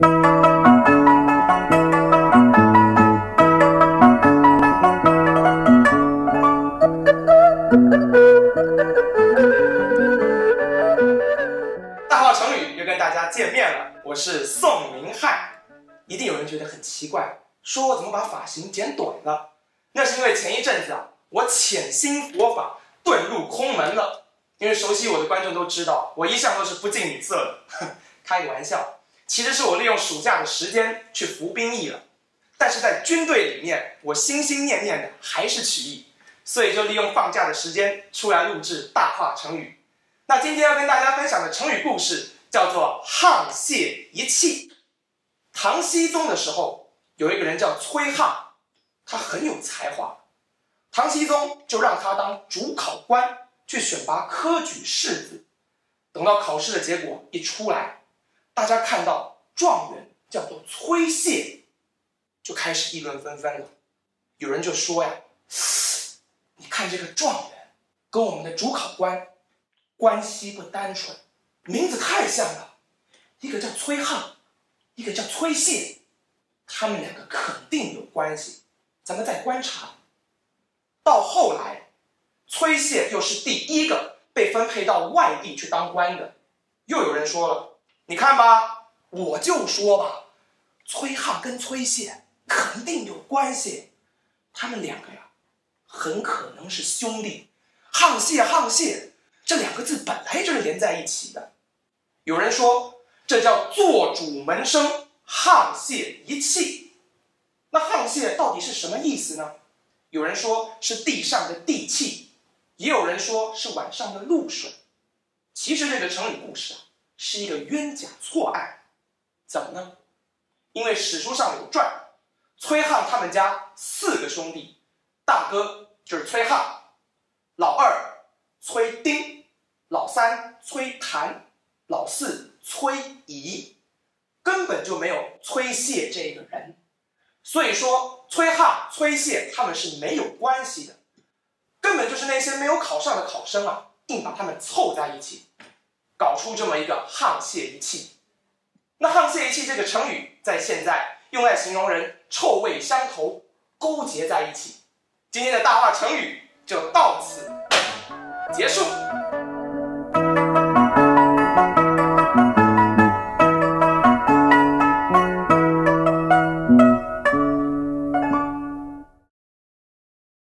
大话成语又跟大家见面了，我是宋明翰。一定有人觉得很奇怪，说我怎么把发型剪短了？那是因为前一阵子啊，我潜心佛法，遁入空门了。因为熟悉我的观众都知道，我一向都是不近女色的。开个玩笑，其实是我利用暑假的时间去服兵役了。但是在军队里面，我心心念念的还是曲艺，所以就利用放假的时间出来录制大话成语。那今天要跟大家分享的成语故事叫做“沆瀣一气”。唐僖宗的时候，有一个人叫崔沆，他很有才华，唐僖宗就让他当主考官。去选拔科举士子，等到考试的结果一出来，大家看到状元叫做崔谢，就开始议论纷纷了。有人就说呀：“你看这个状元跟我们的主考官关系不单纯，名字太像了，一个叫崔沆，一个叫崔谢，他们两个肯定有关系。咱们再观察，到后来。”崔谢又是第一个被分配到外地去当官的，又有人说了，你看吧，我就说吧，崔沆跟崔燮肯定有关系，他们两个呀，很可能是兄弟，沆瀣沆瀣这两个字本来就是连在一起的。有人说这叫做主门生，沆瀣一气。那沆瀣到底是什么意思呢？有人说是地上的地气。也有人说是晚上的露水，其实这个成语故事啊是一个冤假错案，怎么呢？因为史书上有传，崔沆他们家四个兄弟，大哥就是崔沆，老二崔丁，老三崔谭，老四崔仪，根本就没有崔谢这个人，所以说崔沆、崔燮他们是没有关系的。根本就是那些没有考上的考生啊，硬把他们凑在一起，搞出这么一个沆瀣一气。那沆瀣一气这个成语在现在用来形容人臭味相投，勾结在一起。今天的大话成语就到此结束。